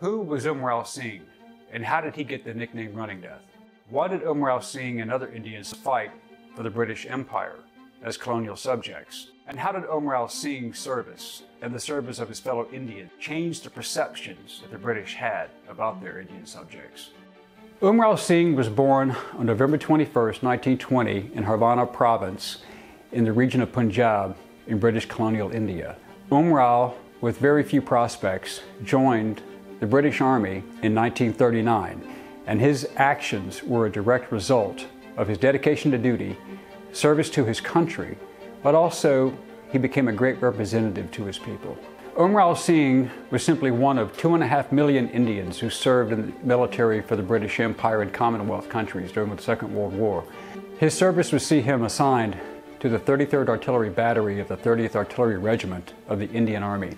Who was Umrao Singh, and how did he get the nickname Running Death? Why did Umrao Singh and other Indians fight for the British Empire as colonial subjects? And how did Umrao Singh's service and the service of his fellow Indians change the perceptions that the British had about their Indian subjects? Umrao Singh was born on November 21, 1920, in Haryana province in the region of Punjab in British colonial India. Umrao, with very few prospects, joined the British Army in 1939, and his actions were a direct result of his dedication to duty, service to his country, but also he became a great representative to his people. Umrao Singh was simply one of two and a half million Indians who served in the military for the British Empire and Commonwealth countries during the Second World War. His service would see him assigned to the 33rd Artillery Battery of the 30th Artillery Regiment of the Indian Army.